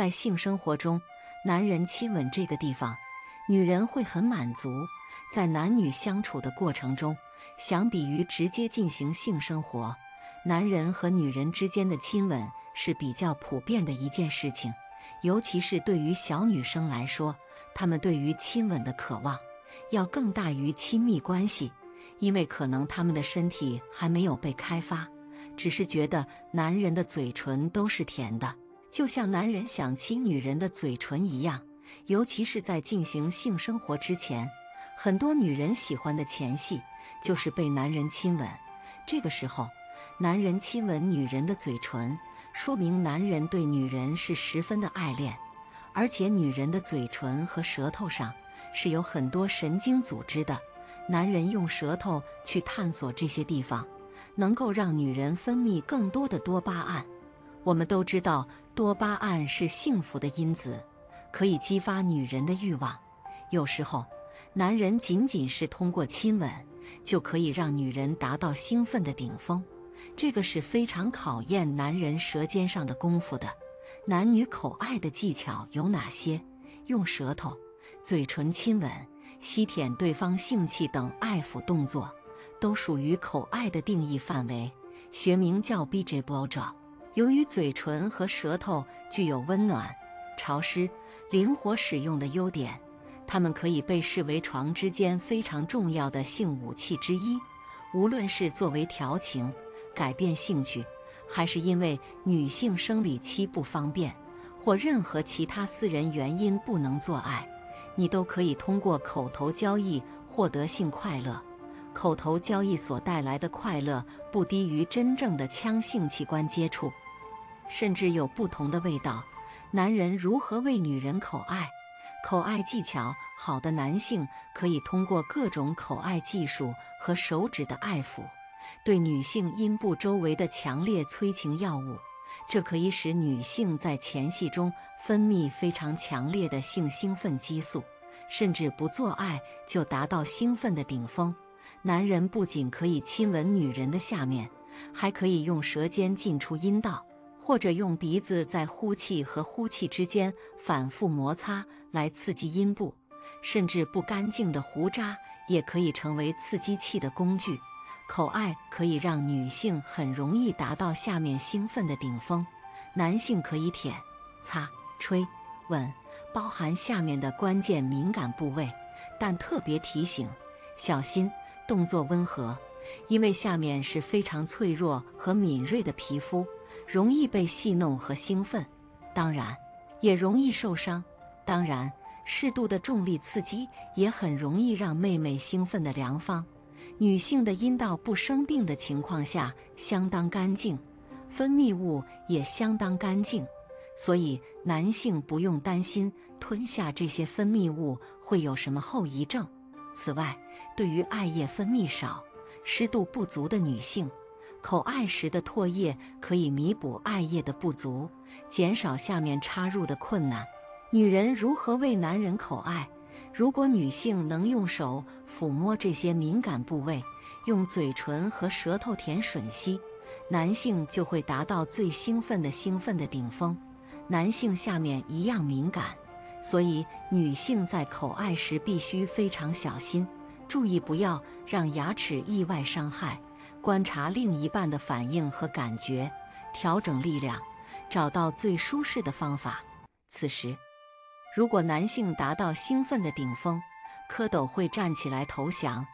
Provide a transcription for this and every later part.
在性生活中，男人亲吻这个地方，女人会很满足。在男女相处的过程中，相比于直接进行性生活，男人和女人之间的亲吻是比较普遍的一件事情。尤其是对于小女生来说，她们对于亲吻的渴望要更大于亲密关系，因为可能她们的身体还没有被开发，只是觉得男人的嘴唇都是甜的，就像男人想亲女人的嘴唇一样。尤其是在进行性生活之前，很多女人喜欢的前戏就是被男人亲吻。这个时候，男人亲吻女人的嘴唇。说明男人对女人是十分的爱恋，而且女人的嘴唇和舌头上是有很多神经组织的。男人用舌头去探索这些地方，能够让女人分泌更多的多巴胺。我们都知道，多巴胺是幸福的因子，可以激发女人的欲望。有时候，男人仅仅是通过亲吻，就可以让女人达到兴奋的顶峰。这个是非常考验男人舌尖上的功夫的。男女口爱的技巧有哪些？用舌头、嘴唇亲吻、吸舔对方性器等爱抚动作，都属于口爱的定义范围，学名叫 b j b o j o。由于嘴唇和舌头具有温暖、潮湿、灵活使用的优点，它们可以被视为床之间非常重要的性武器之一，无论是作为调情。改变兴趣，还是因为女性生理期不方便，或任何其他私人原因不能做爱，你都可以通过口头交易获得性快乐。口头交易所带来的快乐不低于真正的腔性器官接触，甚至有不同的味道。男人如何为女人口爱？口爱技巧好的男性可以通过各种口爱技术和手指的爱抚。对女性阴部周围的强烈催情药物，这可以使女性在前戏中分泌非常强烈的性兴奋激素，甚至不做爱就达到兴奋的顶峰。男人不仅可以亲吻女人的下面，还可以用舌尖进出阴道，或者用鼻子在呼气和呼气之间反复摩擦来刺激阴部，甚至不干净的胡渣也可以成为刺激器的工具。口爱可以让女性很容易达到下面兴奋的顶峰，男性可以舔、擦、吹、吻，包含下面的关键敏感部位，但特别提醒：小心，动作温和，因为下面是非常脆弱和敏锐的皮肤，容易被戏弄和兴奋，当然也容易受伤。当然，适度的重力刺激也很容易让妹妹兴奋的良方。女性的阴道不生病的情况下相当干净，分泌物也相当干净，所以男性不用担心吞下这些分泌物会有什么后遗症。此外，对于艾叶分泌少、湿度不足的女性，口爱时的唾液可以弥补艾叶的不足，减少下面插入的困难。女人如何为男人口爱？如果女性能用手抚摸这些敏感部位，用嘴唇和舌头舔吮吸，男性就会达到最兴奋的兴奋的顶峰。男性下面一样敏感，所以女性在口爱时必须非常小心，注意不要让牙齿意外伤害。观察另一半的反应和感觉，调整力量，找到最舒适的方法。此时。如果男性达到兴奋的顶峰，蝌蚪会站起来投降；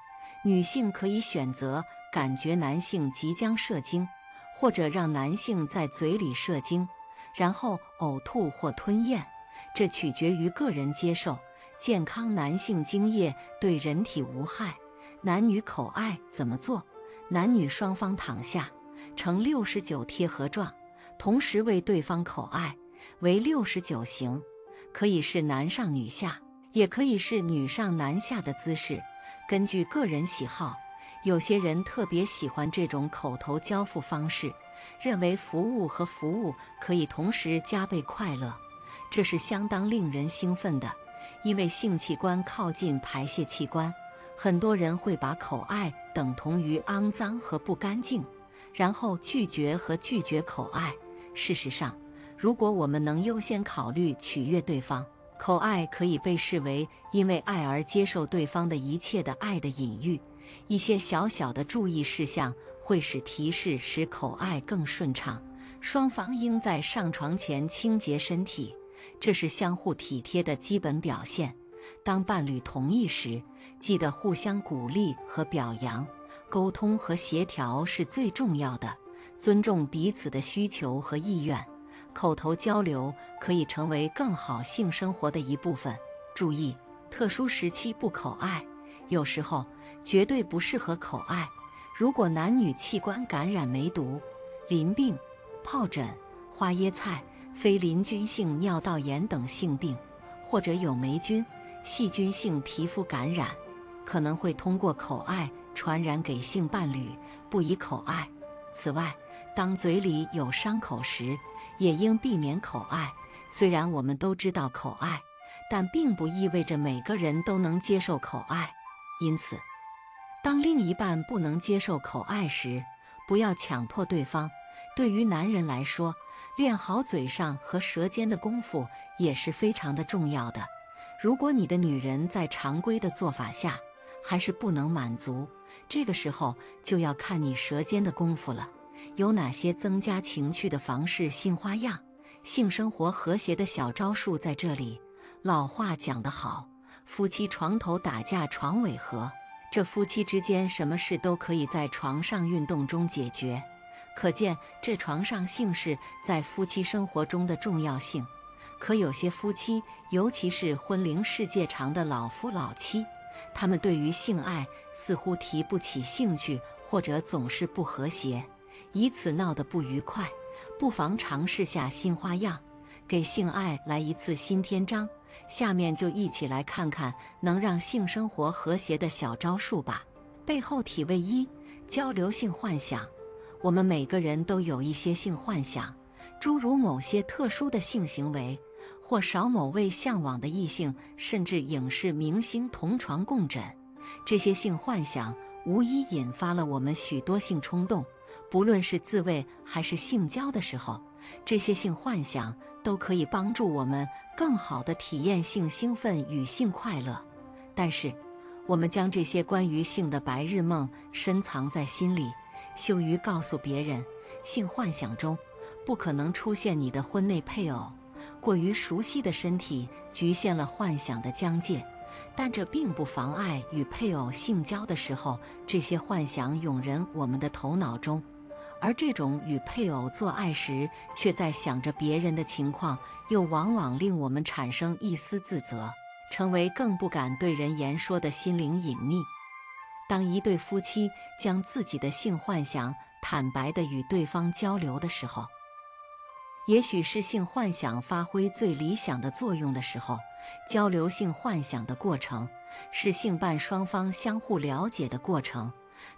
女性可以选择感觉男性即将射精，或者让男性在嘴里射精，然后呕吐或吞咽，这取决于个人接受。健康男性精液对人体无害。男女口爱怎么做？男女双方躺下，呈六十九贴合状，同时为对方口爱，为六十九型。可以是男上女下，也可以是女上男下的姿势，根据个人喜好。有些人特别喜欢这种口头交付方式，认为服务和服务可以同时加倍快乐，这是相当令人兴奋的。因为性器官靠近排泄器官，很多人会把口爱等同于肮脏和不干净，然后拒绝和拒绝口爱。事实上，如果我们能优先考虑取悦对方，口爱可以被视为因为爱而接受对方的一切的爱的隐喻。一些小小的注意事项会使提示使口爱更顺畅。双方应在上床前清洁身体，这是相互体贴的基本表现。当伴侣同意时，记得互相鼓励和表扬。沟通和协调是最重要的，尊重彼此的需求和意愿。口头交流可以成为更好性生活的一部分。注意，特殊时期不口爱，有时候绝对不适合口爱。如果男女器官感染梅毒、淋病、疱疹、花椰菜、非淋菌性尿道炎等性病，或者有霉菌。细菌性皮肤感染可能会通过口爱传染给性伴侣，不宜口爱。此外，当嘴里有伤口时，也应避免口爱。虽然我们都知道口爱，但并不意味着每个人都能接受口爱。因此，当另一半不能接受口爱时，不要强迫对方。对于男人来说，练好嘴上和舌尖的功夫也是非常的重要的。如果你的女人在常规的做法下还是不能满足，这个时候就要看你舌尖的功夫了。有哪些增加情趣的房事新花样、性生活和谐的小招数在这里？老话讲得好，夫妻床头打架床尾和。这夫妻之间什么事都可以在床上运动中解决，可见这床上性事在夫妻生活中的重要性。可有些夫妻，尤其是婚龄世界长的老夫老妻，他们对于性爱似乎提不起兴趣，或者总是不和谐，以此闹得不愉快。不妨尝试下新花样，给性爱来一次新篇章。下面就一起来看看能让性生活和谐的小招数吧。背后体位一：交流性幻想。我们每个人都有一些性幻想，诸如某些特殊的性行为。或少某位向往的异性，甚至影视明星同床共枕，这些性幻想无疑引发了我们许多性冲动。不论是自慰还是性交的时候，这些性幻想都可以帮助我们更好地体验性兴奋与性快乐。但是，我们将这些关于性的白日梦深藏在心里，羞于告诉别人。性幻想中不可能出现你的婚内配偶。过于熟悉的身体局限了幻想的疆界，但这并不妨碍与配偶性交的时候，这些幻想涌人我们的头脑中。而这种与配偶做爱时却在想着别人的情况，又往往令我们产生一丝自责，成为更不敢对人言说的心灵隐秘。当一对夫妻将自己的性幻想坦白地与对方交流的时候，也许是性幻想发挥最理想的作用的时候，交流性幻想的过程是性伴双方相互了解的过程。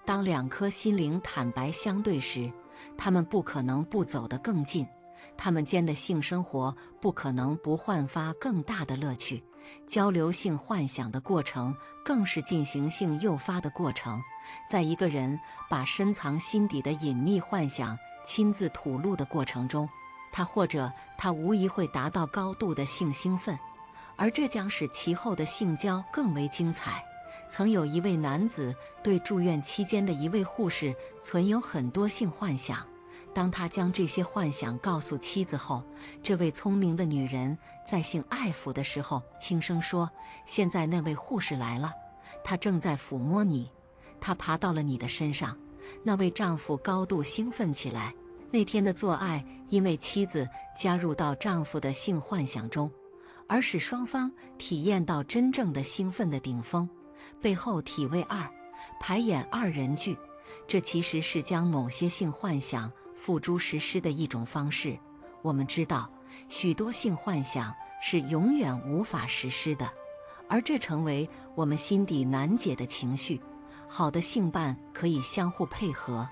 当两颗心灵坦白相对时，他们不可能不走得更近，他们间的性生活不可能不焕发更大的乐趣。交流性幻想的过程更是进行性诱发的过程，在一个人把深藏心底的隐秘幻想亲自吐露的过程中。他或者他无疑会达到高度的性兴奋，而这将使其后的性交更为精彩。曾有一位男子对住院期间的一位护士存有很多性幻想，当他将这些幻想告诉妻子后，这位聪明的女人在性爱抚的时候轻声说：“现在那位护士来了，他正在抚摸你，他爬到了你的身上。”那位丈夫高度兴奋起来。那天的做爱，因为妻子加入到丈夫的性幻想中，而使双方体验到真正的兴奋的顶峰。背后体位二，排演二人剧，这其实是将某些性幻想付诸实施的一种方式。我们知道，许多性幻想是永远无法实施的，而这成为我们心底难解的情绪。好的性伴可以相互配合。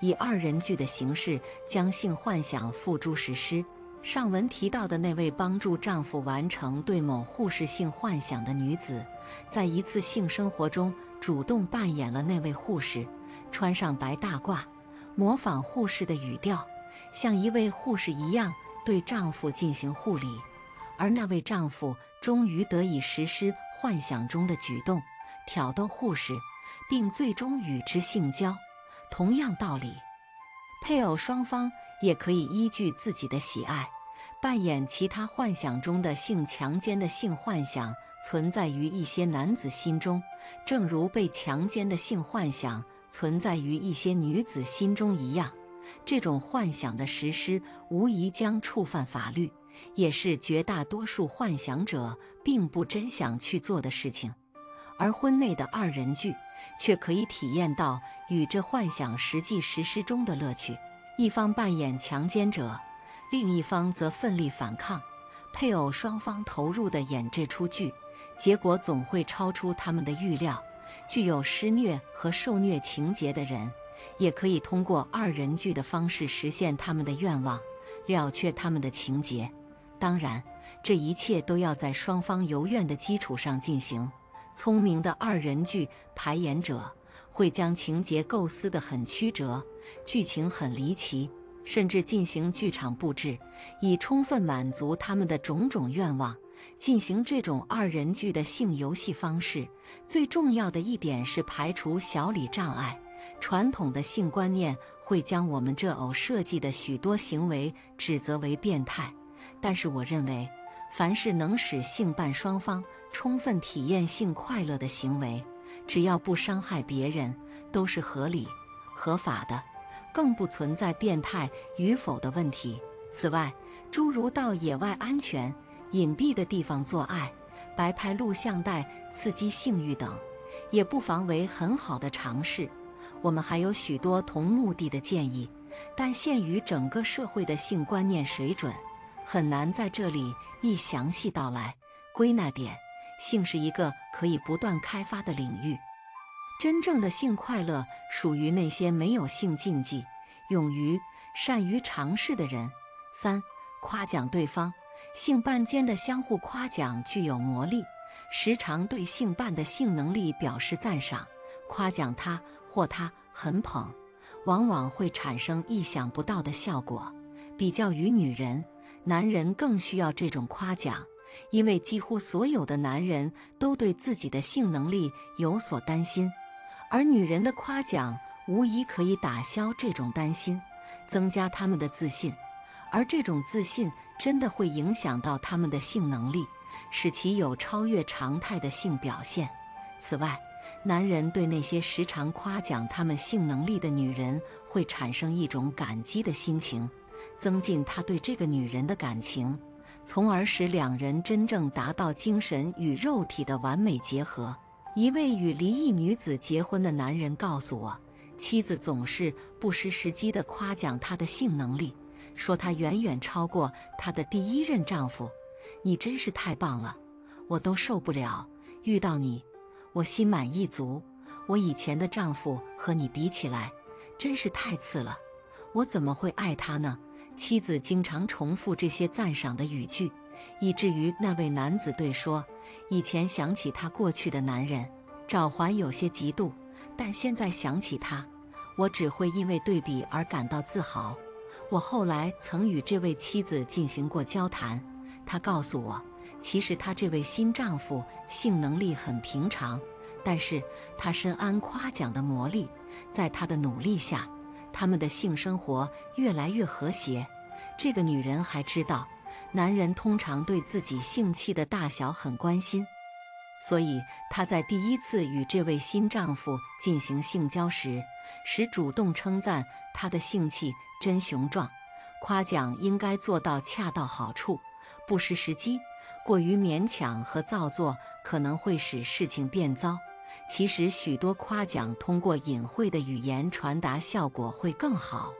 以二人剧的形式将性幻想付诸实施。上文提到的那位帮助丈夫完成对某护士性幻想的女子，在一次性生活中主动扮演了那位护士，穿上白大褂，模仿护士的语调，像一位护士一样对丈夫进行护理，而那位丈夫终于得以实施幻想中的举动，挑逗护士，并最终与之性交。同样道理，配偶双方也可以依据自己的喜爱，扮演其他幻想中的性强奸的性幻想存在于一些男子心中，正如被强奸的性幻想存在于一些女子心中一样。这种幻想的实施无疑将触犯法律，也是绝大多数幻想者并不真想去做的事情。而婚内的二人剧却可以体验到与这幻想实际实施中的乐趣。一方扮演强奸者，另一方则奋力反抗。配偶双方投入的演这出剧，结果总会超出他们的预料。具有施虐和受虐情节的人。也可以通过二人剧的方式实现他们的愿望，了却他们的情节。当然，这一切都要在双方由愿的基础上进行。聪明的二人剧排演者会将情节构思得很曲折，剧情很离奇，甚至进行剧场布置，以充分满足他们的种种愿望。进行这种二人剧的性游戏方式，最重要的一点是排除小李障碍。传统的性观念会将我们这偶设计的许多行为指责为变态，但是我认为，凡是能使性伴双方充分体验性快乐的行为，只要不伤害别人，都是合理、合法的，更不存在变态与否的问题。此外，诸如到野外安全、隐蔽的地方做爱、白拍录像带刺激性欲等，也不妨为很好的尝试。我们还有许多同目的的建议，但限于整个社会的性观念水准，很难在这里一详细道来。归纳点：性是一个可以不断开发的领域。真正的性快乐属于那些没有性禁忌、勇于、善于尝试的人。三、夸奖对方，性伴间的相互夸奖具有魔力。时常对性伴的性能力表示赞赏，夸奖他。或他很捧，往往会产生意想不到的效果。比较于女人，男人更需要这种夸奖，因为几乎所有的男人都对自己的性能力有所担心，而女人的夸奖无疑可以打消这种担心，增加他们的自信，而这种自信真的会影响到他们的性能力，使其有超越常态的性表现。此外，男人对那些时常夸奖他们性能力的女人会产生一种感激的心情，增进他对这个女人的感情，从而使两人真正达到精神与肉体的完美结合。一位与离异女子结婚的男人告诉我，妻子总是不失时机地夸奖他的性能力，说他远远超过他的第一任丈夫。你真是太棒了，我都受不了遇到你。我心满意足。我以前的丈夫和你比起来，真是太次了。我怎么会爱他呢？妻子经常重复这些赞赏的语句，以至于那位男子对说：“以前想起他过去的男人，找还有些嫉妒；但现在想起他，我只会因为对比而感到自豪。”我后来曾与这位妻子进行过交谈，她告诉我。其实她这位新丈夫性能力很平常，但是他深谙夸奖的魔力，在他的努力下，他们的性生活越来越和谐。这个女人还知道，男人通常对自己性器的大小很关心，所以她在第一次与这位新丈夫进行性交时，时主动称赞他的性器真雄壮，夸奖应该做到恰到好处，不失时机。过于勉强和造作可能会使事情变糟。其实，许多夸奖通过隐晦的语言传达效果会更好。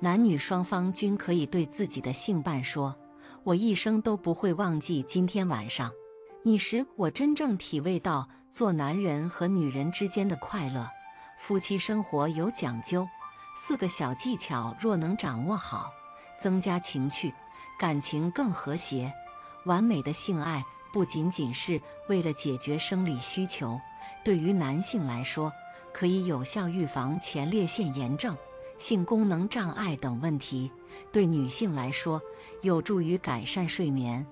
男女双方均可以对自己的性伴说：“我一生都不会忘记今天晚上，你使我真正体味到做男人和女人之间的快乐。夫妻生活有讲究，四个小技巧若能掌握好，增加情趣，感情更和谐。”完美的性爱不仅仅是为了解决生理需求，对于男性来说，可以有效预防前列腺炎症，性功能障碍等问题，对女性来说有助于改善睡眠，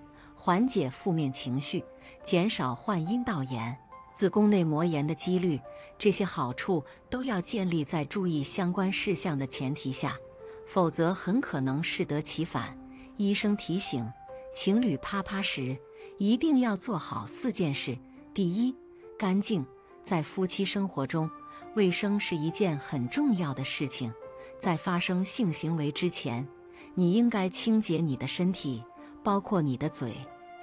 缓解负面情绪，减少患阴道炎、子宫内膜炎的几率。这些好处都要建立在注意相关事项的前提下，否则很可能适得其反。医生提醒：情侣啪啪时一定要做好四件事。第一，干净。在夫妻生活中，卫生是一件很重要的事情。在发生性行为之前，你应该清洁你的身体，包括你的嘴、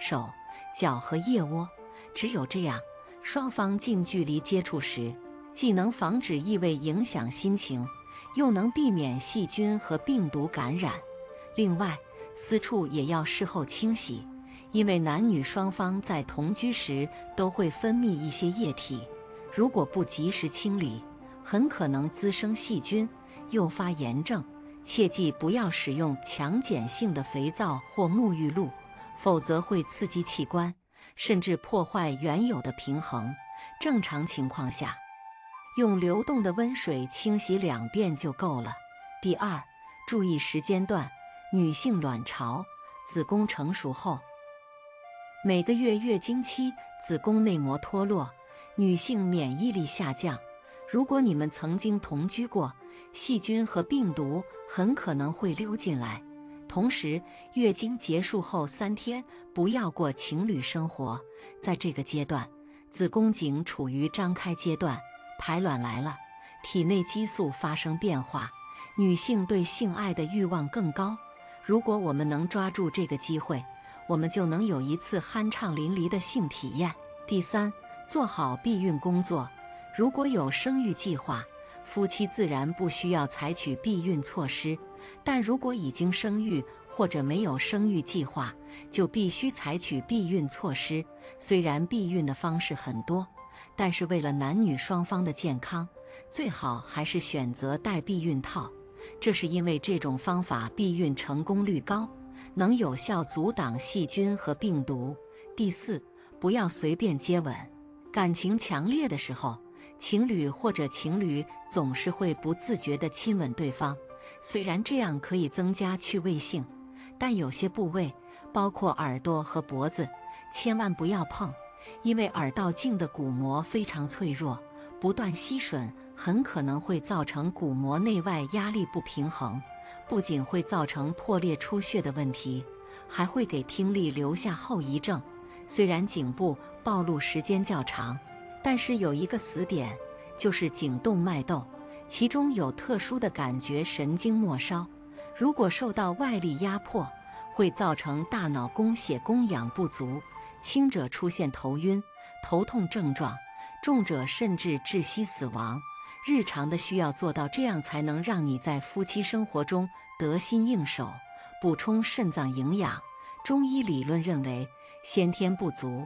手、脚和腋窝。只有这样，双方近距离接触时，既能防止异味影响心情，又能避免细菌和病毒感染。另外，私处也要事后清洗，因为男女双方在同居时都会分泌一些液体。如果不及时清理，很可能滋生细菌，诱发炎症。切记不要使用强碱性的肥皂或沐浴露，否则会刺激器官，甚至破坏原有的平衡。正常情况下，用流动的温水清洗两遍就够了。第二，注意时间段：女性卵巢、子宫成熟后，每个月月经期，子宫内膜脱落。女性免疫力下降，如果你们曾经同居过，细菌和病毒很可能会溜进来。同时，月经结束后三天不要过情侣生活，在这个阶段，子宫颈处于张开阶段，排卵来了，体内激素发生变化，女性对性爱的欲望更高。如果我们能抓住这个机会，我们就能有一次酣畅淋漓的性体验。第三。做好避孕工作。如果有生育计划，夫妻自然不需要采取避孕措施；但如果已经生育或者没有生育计划，就必须采取避孕措施。虽然避孕的方式很多，但是为了男女双方的健康，最好还是选择戴避孕套。这是因为这种方法避孕成功率高，能有效阻挡细菌和病毒。第四，不要随便接吻。感情强烈的时候，情侣或者情侣总是会不自觉地亲吻对方。虽然这样可以增加趣味性，但有些部位，包括耳朵和脖子，千万不要碰，因为耳道镜的鼓膜非常脆弱，不断吸吮很可能会造成鼓膜内外压力不平衡，不仅会造成破裂出血的问题，还会给听力留下后遗症。虽然颈部暴露时间较长，但是有一个死点，就是颈动脉窦，其中有特殊的感觉神经末梢。如果受到外力压迫，会造成大脑供血供氧不足，轻者出现头晕、头痛症状，重者甚至窒息死亡。日常的需要做到这样，才能让你在夫妻生活中得心应手。补充肾脏营养，中医理论认为。先天不足，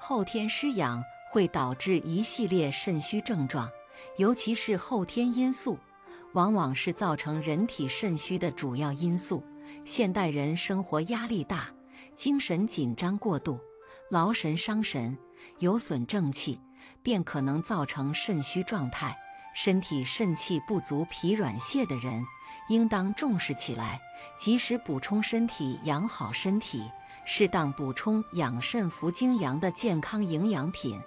后天失养会导致一系列肾虚症状，尤其是后天因素，往往是造成人体肾虚的主要因素。现代人生活压力大，精神紧张过度，劳神伤神，有损正气，便可能造成肾虚状态。身体肾气不足、疲软懈的人，应当重视起来，及时补充身体，养好身体。适当补充养肾扶精阳的健康营养品，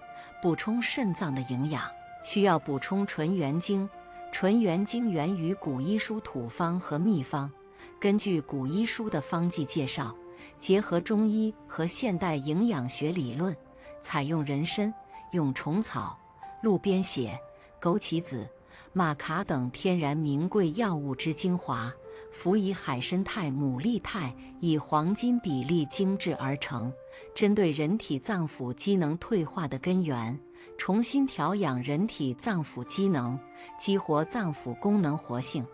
补充肾脏的营养，需要补充纯元精。纯元精源于古医书土方和秘方，根据古医书的方剂介绍，结合中医和现代营养学理论，采用人参、蛹虫草、路边血、枸杞子、玛卡等天然名贵药物之精华。辅以海参肽、牡蛎肽，以黄金比例精制而成，针对人体脏腑机能退化的根源，重新调养人体脏腑机能，激活脏腑功能活性，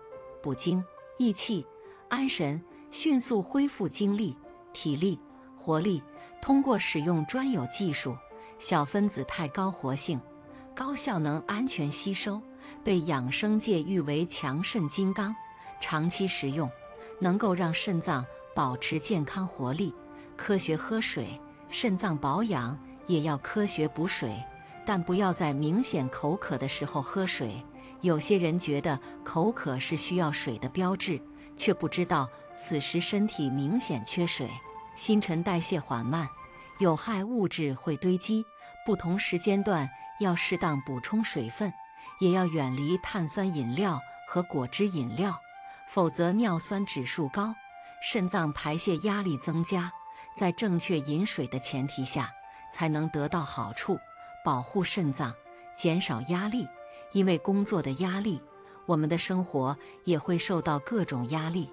补精益气、安神，迅速恢复精力、体力、活力。通过使用专有技术，小分子肽高活性、高效能、安全吸收，被养生界誉为强肾金刚。长期食用，能够让肾脏保持健康活力。科学喝水，肾脏保养也要科学补水，但不要在明显口渴的时候喝水，有些人觉得口渴是需要水的标志，却不知道此时身体明显缺水，新陈代谢缓慢，有害物质会堆积。不同时间段要适当补充水分，也要远离碳酸饮料和果汁饮料，否则尿酸指数高，肾脏排泄压力增加。在正确饮水的前提下，才能得到好处，保护肾脏，减少压力。因为工作的压力，我们的生活也会受到各种压力。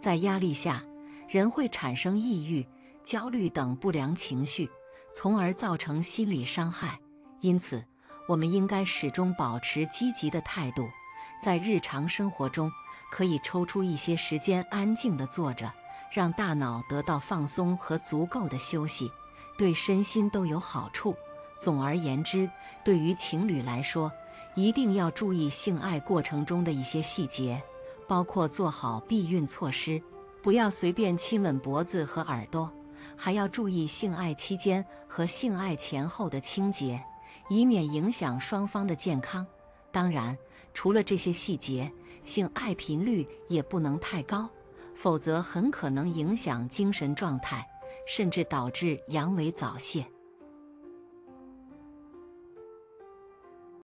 在压力下，人会产生抑郁、焦虑等不良情绪，从而造成心理伤害。因此，我们应该始终保持积极的态度。在日常生活中，可以抽出一些时间安静地坐着。让大脑得到放松和足够的休息，对身心都有好处。总而言之，对于情侣来说，一定要注意性爱过程中的一些细节，包括做好避孕措施，不要随便亲吻脖子和耳朵，还要注意性爱期间和性爱前后的清洁，以免影响双方的健康。当然，除了这些细节，性爱频率也不能太高。否则很可能影响精神状态，甚至导致阳痿早泄。